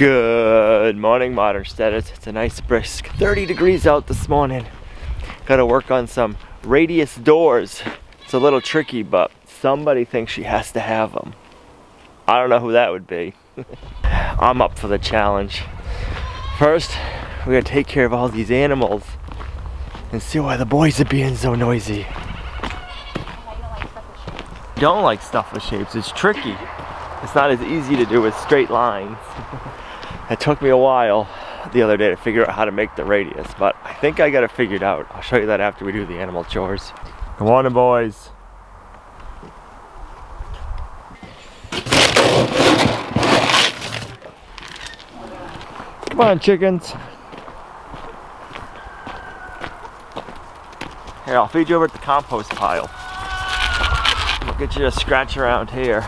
Good morning, Modern Steaders. It's a nice brisk 30 degrees out this morning. Gotta work on some radius doors. It's a little tricky, but somebody thinks she has to have them. I don't know who that would be. I'm up for the challenge. First, we gotta take care of all these animals and see why the boys are being so noisy. Don't like stuff with shapes, it's tricky. It's not as easy to do with straight lines. it took me a while the other day to figure out how to make the radius, but I think I got it figured out. I'll show you that after we do the animal chores. Come on, boys. Come on, chickens. Here, I'll feed you over at the compost pile. I'll get you to scratch around here.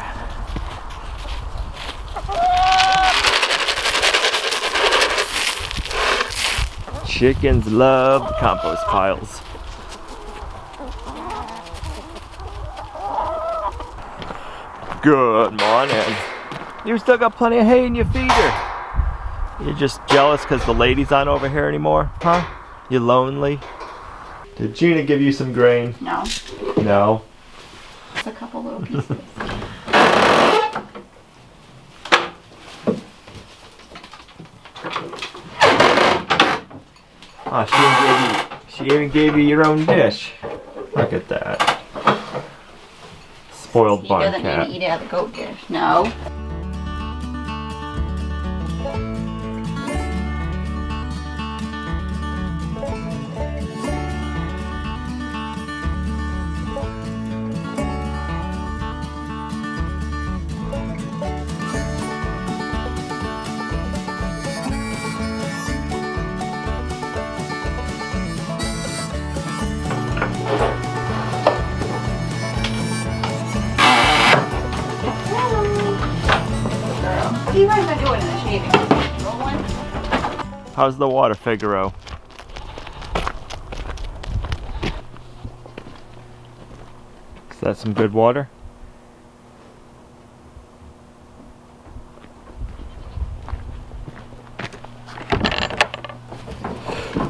Chickens love compost piles. Good morning. You still got plenty of hay in your feeder. You're just jealous because the lady's not over here anymore, huh? You lonely? Did Gina give you some grain? No. No. Just a couple little pieces. Oh, she even gave you, she even gave you your own dish. Look at that. Spoiled barn doesn't cat. need to eat it out of the goat dish. No. How's the water, Figaro? Is that some good water?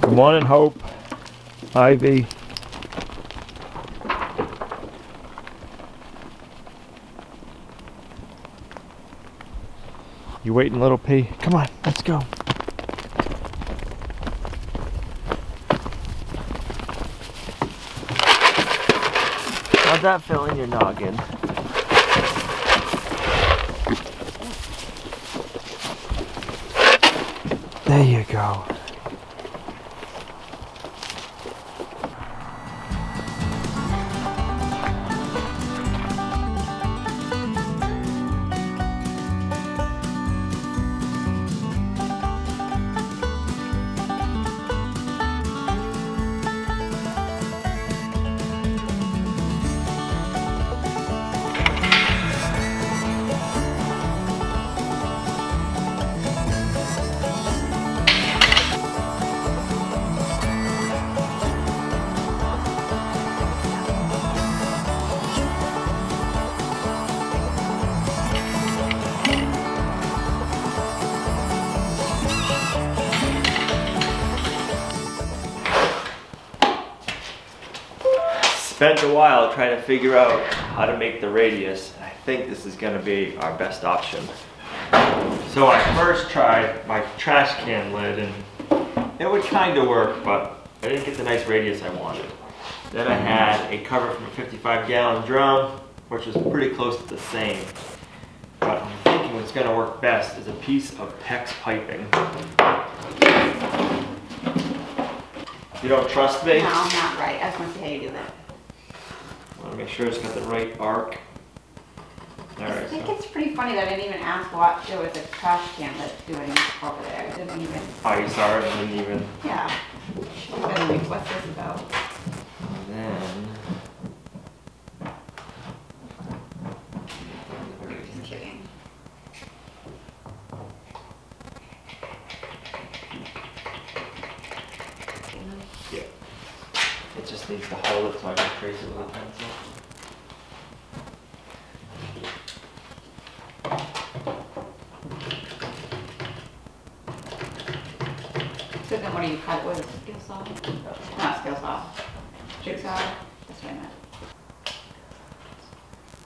Good morning, Hope. Ivy. You waiting, little P? Come on, let's go. That feel in your noggin? There you go. Spent a while trying to figure out how to make the radius. I think this is gonna be our best option. So I first tried my trash can lid and it would kind of work, but I didn't get the nice radius I wanted. Then I had a cover from a 55 gallon drum, which was pretty close to the same. But I'm thinking what's gonna work best is a piece of PEX piping. You don't trust me? No, I'm not right. I want to see how you do that. I wanna make sure it's got the right arc. I think so. it's pretty funny that I didn't even ask what there was a trash can that's doing over there. I didn't even, Oh, you saw it didn't even. yeah. Anyway, what's this about? And then. Just kidding. Yeah. It just needs to hold it so I can trace it with a pencil. what do you cut it with, skill saw? Not skill saw, jigsaw, that's what I meant.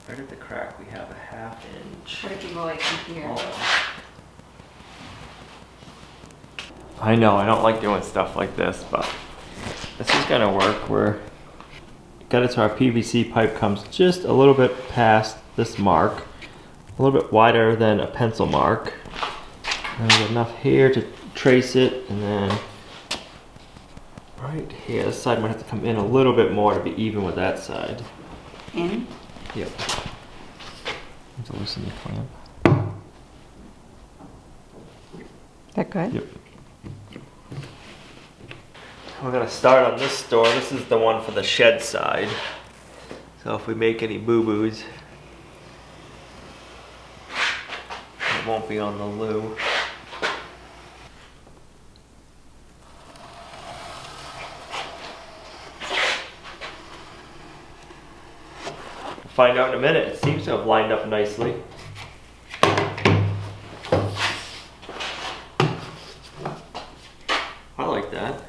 Right at the crack, we have a half inch. What if you go like from here? I know, I don't like doing stuff like this, but gonna work. We're got it so our PVC pipe comes just a little bit past this mark, a little bit wider than a pencil mark. And we got enough here to trace it, and then right here, this side might have to come in a little bit more to be even with that side. In? Yep. Let's loosen the clamp. That good? Yep. We're gonna start on this door. This is the one for the shed side. So if we make any boo-boos, it won't be on the loo. Find out in a minute. It seems to have lined up nicely. I like that.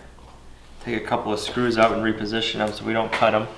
Take a couple of screws out and reposition them so we don't cut them.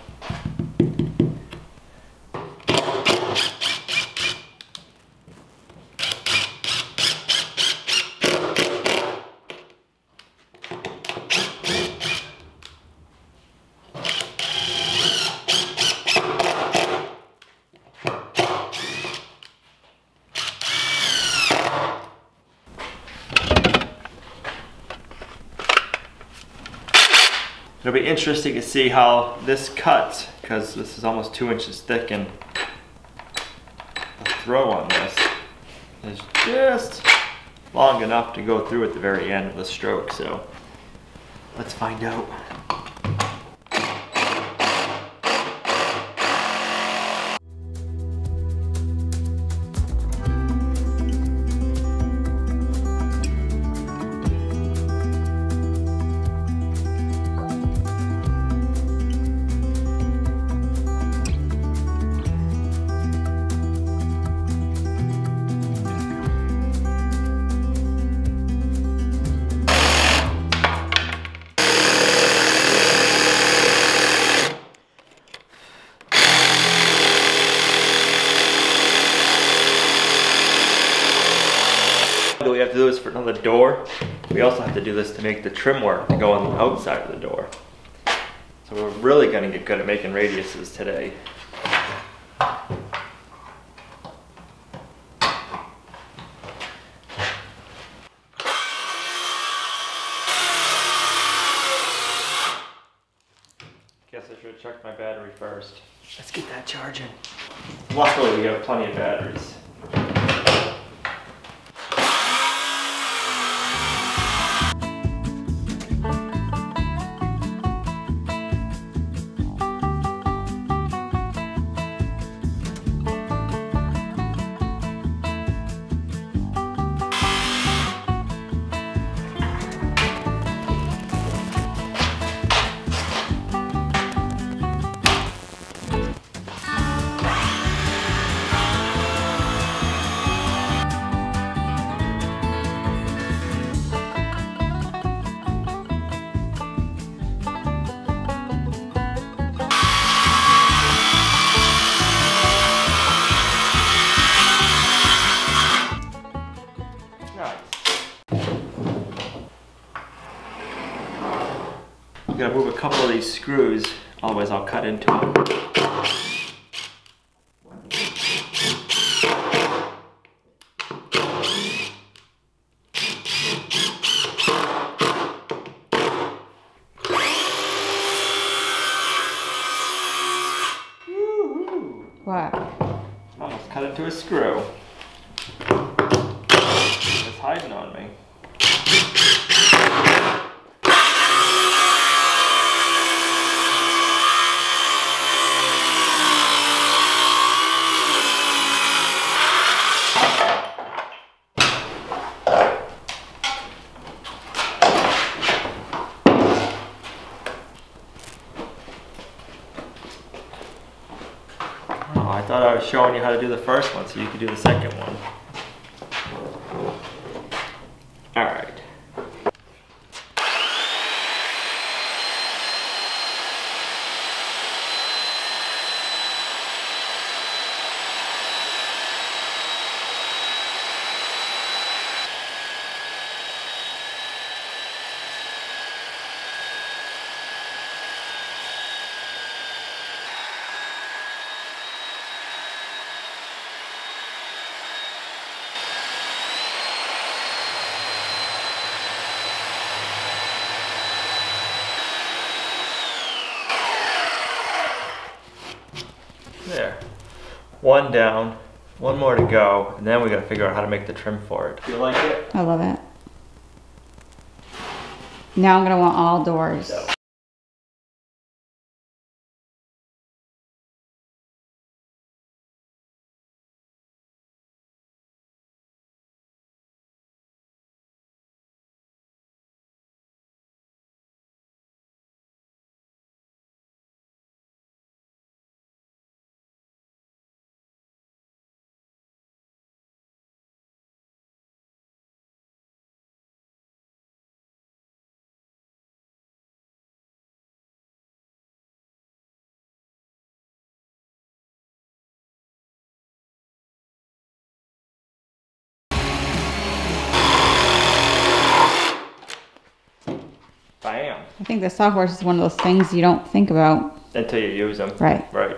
It'll be interesting to see how this cuts because this is almost two inches thick and the throw on this is just long enough to go through at the very end of the stroke. So let's find out. Have to do this for another door? We also have to do this to make the trim work to go on the outside of the door. So we're really gonna get good at making radiuses today. Guess I should have checked my battery first. Let's get that charging. Luckily, we have plenty of batteries. These screws, otherwise I'll cut into them. What? Almost cut into a screw. It's hiding on me. Oh, I thought I was showing you how to do the first one so you can do the second one. Alright. One down, one more to go, and then we gotta figure out how to make the trim for it. You like it? I love it. Now I'm gonna want all doors. So- Bam. I think the sawhorse is one of those things you don't think about. Until you use them. Right. Right.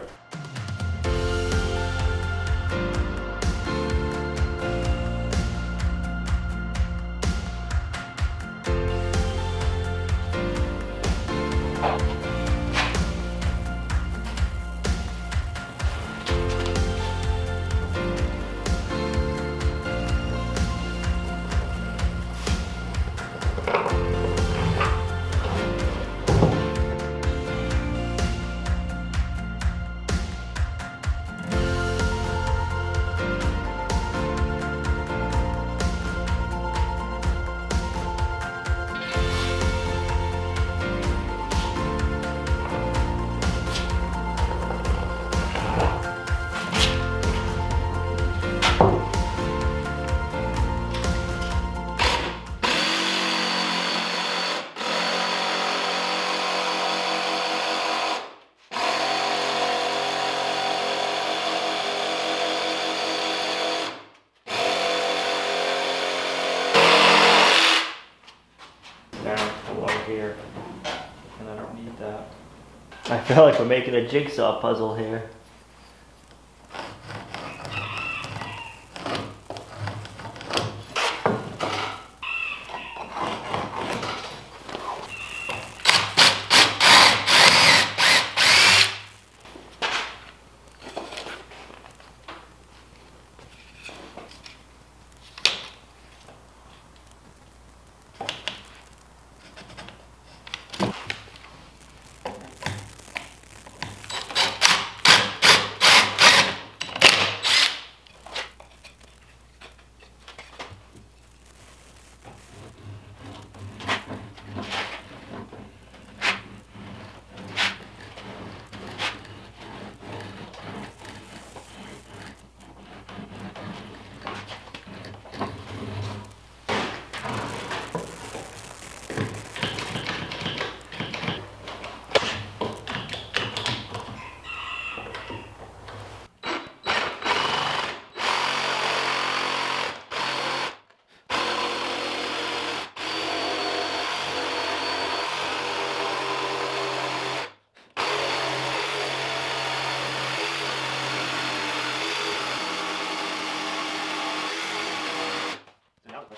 I feel like we're making a jigsaw puzzle here.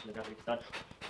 Question is after it's done.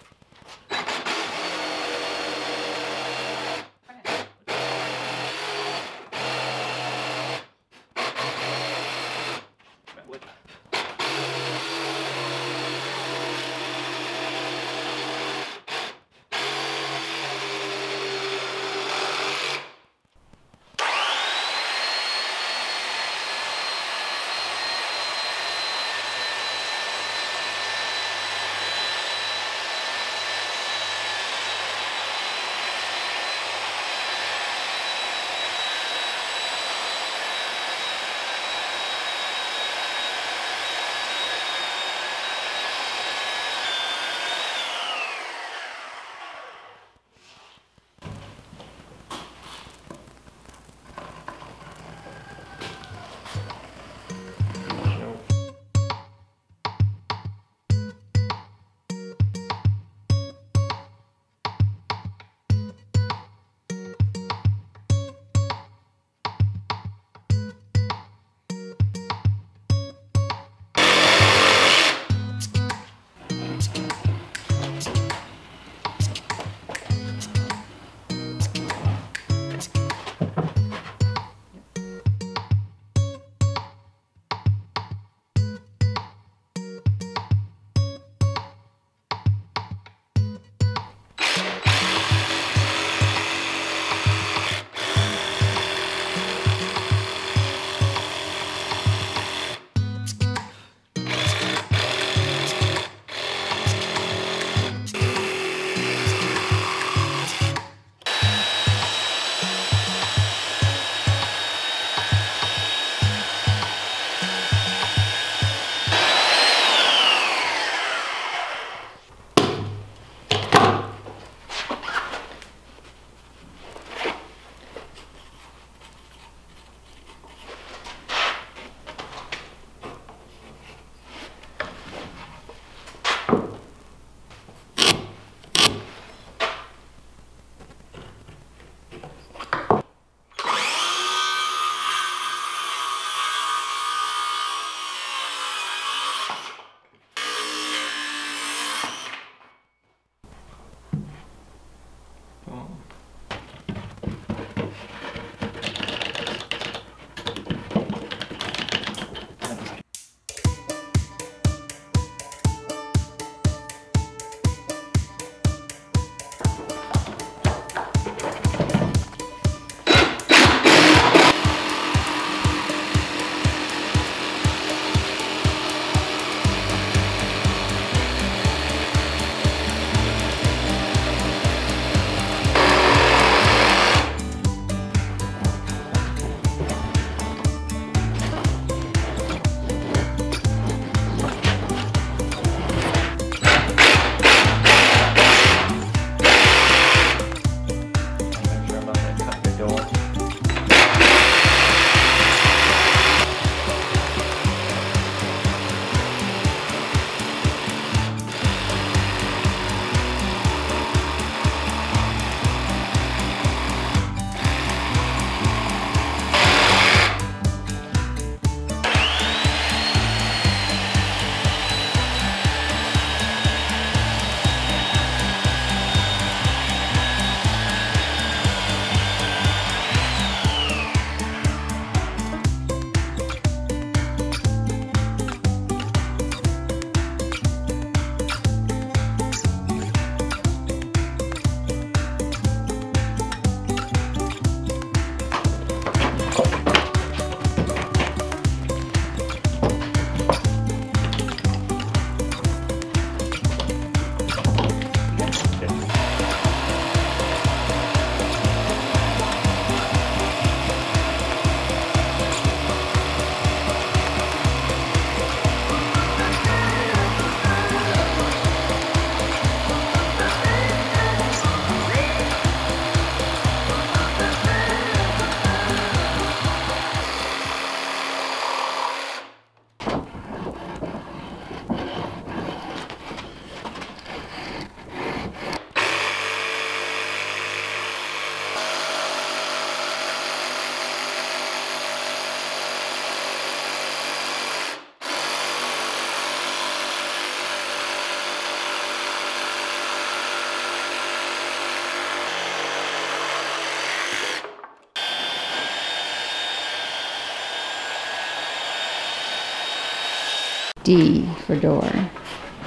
D for door.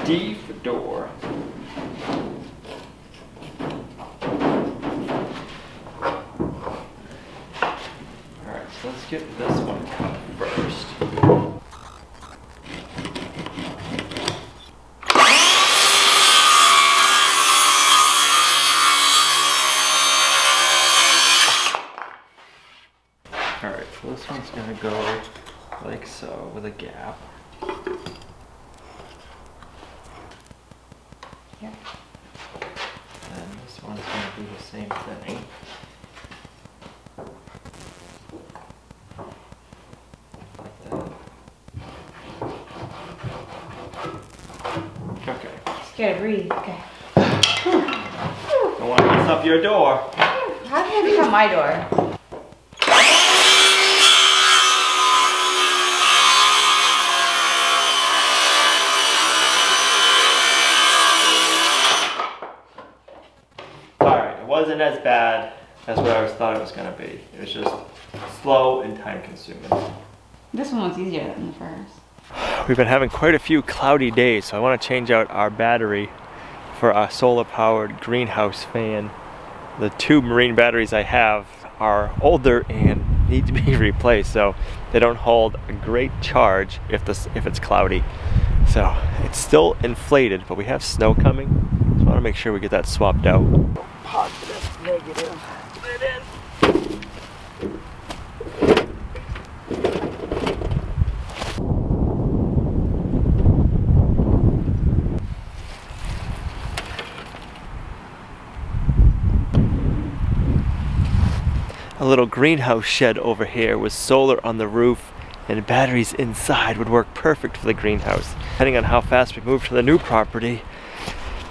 D for door. Alright, so let's get this one cut first. Alright, so this one's gonna go like so with a gap. Yep. And this one's gonna do the same thing. Like that. Okay. Scared to breathe. Okay. Don't wanna mess up your door. How did it become my door? Alright, it wasn't as bad as what I was thought it was gonna be. It was just slow and time consuming. This one was easier than the first. We've been having quite a few cloudy days, so I want to change out our battery for a solar powered greenhouse fan. The two marine batteries I have are older and need to be replaced, so they don't hold a great charge if this if it's cloudy. So it's still inflated, but we have snow coming. So I want to make sure we get that swapped out. Positive, negative, put it in. a little greenhouse shed over here with solar on the roof and batteries inside would work perfect for the greenhouse. Depending on how fast we move to the new property,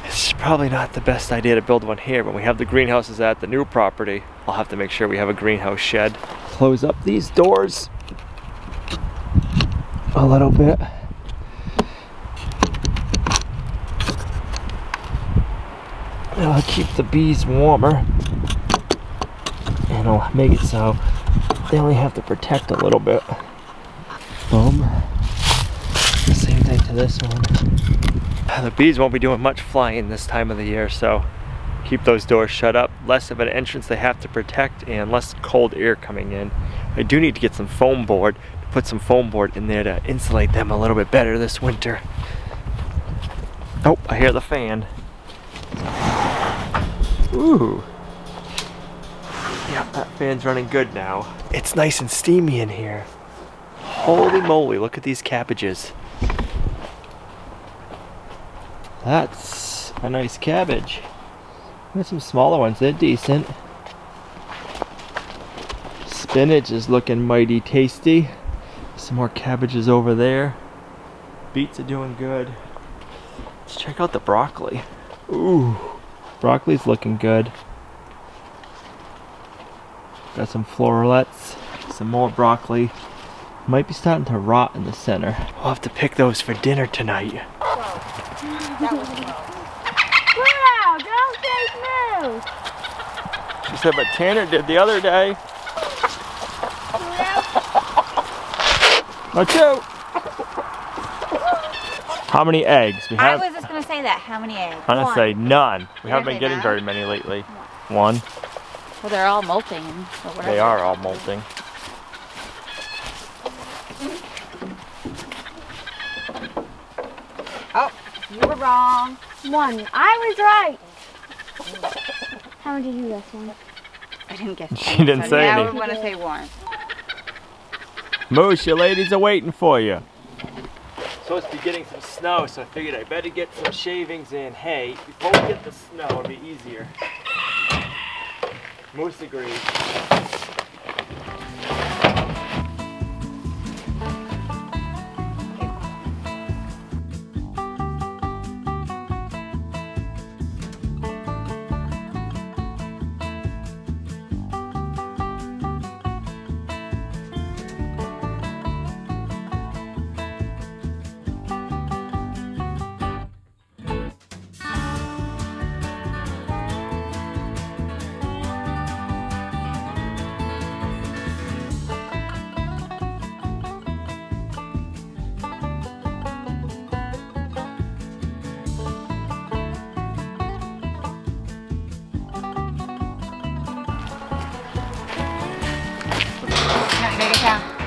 it's probably not the best idea to build one here. When we have the greenhouses at the new property, I'll have to make sure we have a greenhouse shed. Close up these doors a little bit. That'll keep the bees warmer make it so they only have to protect a little bit. Boom. Same thing to this one. The bees won't be doing much flying this time of the year, so keep those doors shut up. Less of an entrance they have to protect and less cold air coming in. I do need to get some foam board, to put some foam board in there to insulate them a little bit better this winter. Oh, I hear the fan. Ooh. That fan's running good now. It's nice and steamy in here. Holy moly, look at these cabbages. That's a nice cabbage. There's some smaller ones, they're decent. Spinach is looking mighty tasty. Some more cabbages over there. Beets are doing good. Let's check out the broccoli. Ooh, broccoli's looking good. Got some florets, some more broccoli. Might be starting to rot in the center. We'll have to pick those for dinner tonight. Wow, don't say move. She said, but Tanner did the other day. Watch out! How many eggs? We I was just gonna say that. How many eggs? I'm gonna say none. We You're haven't been getting none? very many lately. One. Well, they're all molting. Or. They are all molting. Oh, you were wrong. One. I was right. How many did you guess one? I didn't guess. She didn't so say now any. we want to say one. Moose, your ladies are waiting for you. Supposed to be getting some snow, so I figured I better get some shavings and hay before we get the snow. It'll be easier. Moose agrees.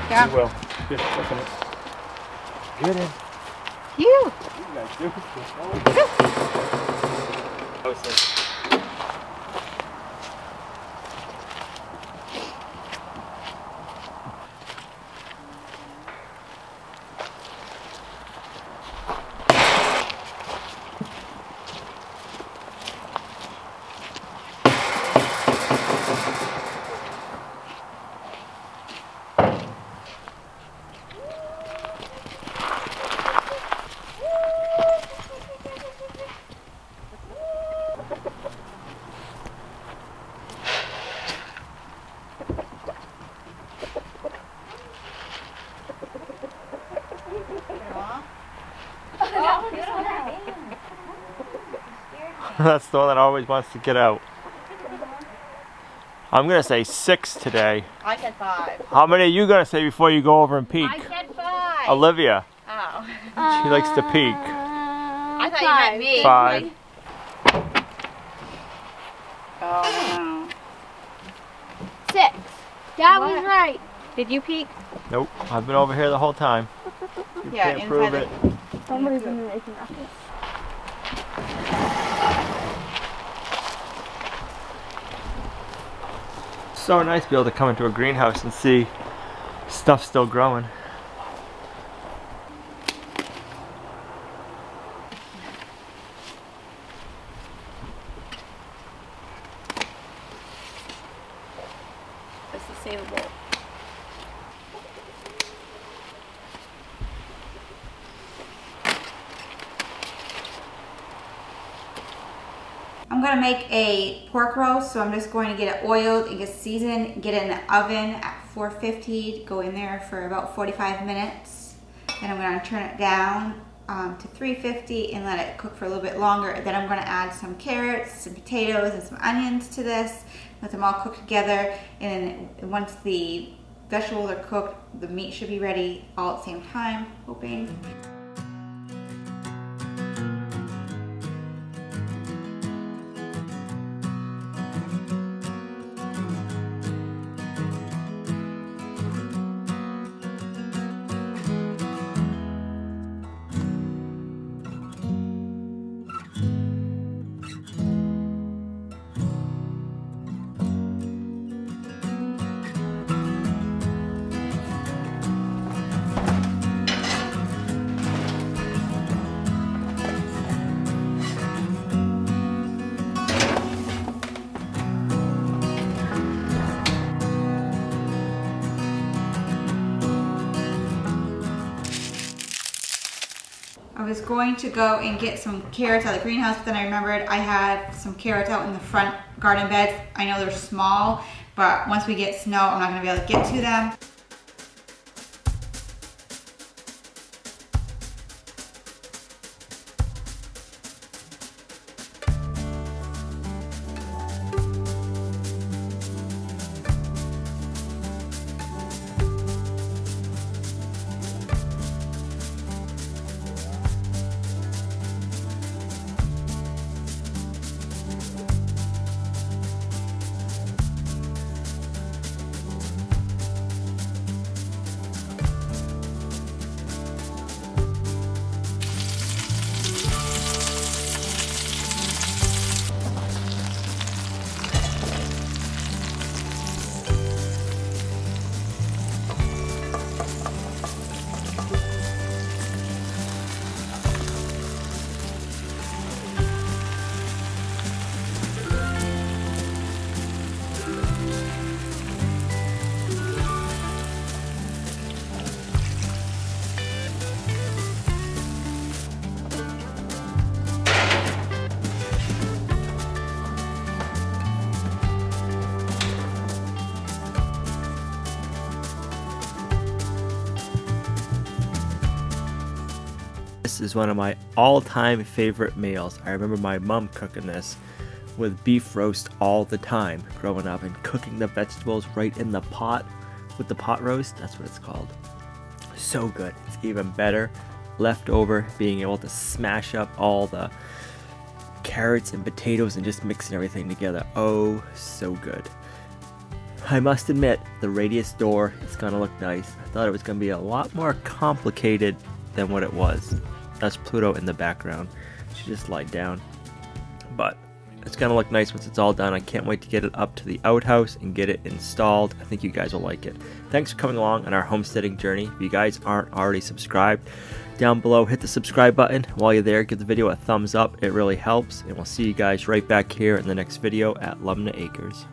Yeah. You will. Just. Get in. Phew. You guys do. That's the one that always wants to get out. I'm gonna say six today. I said five. How many are you gonna say before you go over and peek? I said five. Olivia. Oh. She likes to peek. Uh, I thought you meant me. Five. Oh, Six. That was What? right. Did you peek? Nope. I've been over here the whole time. You Yeah, can't prove it. Somebody's gonna make an So nice to be able to come into a greenhouse and see stuff still growing. This is savable. I'm gonna make a pork roast, so I'm just going to get it oiled and get seasoned, get it in the oven at 450, go in there for about 45 minutes. Then I'm gonna turn it down um, to 350 and let it cook for a little bit longer. Then I'm gonna add some carrots, some potatoes, and some onions to this. Let them all cook together, and then once the vegetables are cooked, the meat should be ready all at the same time, hoping. Was going to go and get some carrots out of the greenhouse, but then I remembered I had some carrots out in the front garden beds. I know they're small, but once we get snow, I'm not gonna be able to get to them. Is one of my all-time favorite meals. I remember my mom cooking this with beef roast all the time growing up and cooking the vegetables right in the pot with the pot roast. That's what it's called. So good. It's even better leftover being able to smash up all the carrots and potatoes and just mixing everything together. Oh, so good. I must admit, the radius door is going to look nice. I thought it was going to be a lot more complicated than what it was. That's Pluto in the background. She just lied down. But it's going to look nice once it's all done. I can't wait to get it up to the outhouse and get it installed. I think you guys will like it. Thanks for coming along on our homesteading journey. If you guys aren't already subscribed, down below hit the subscribe button. While you're there, give the video a thumbs up. It really helps. And we'll see you guys right back here in the next video at Lumnah Acres.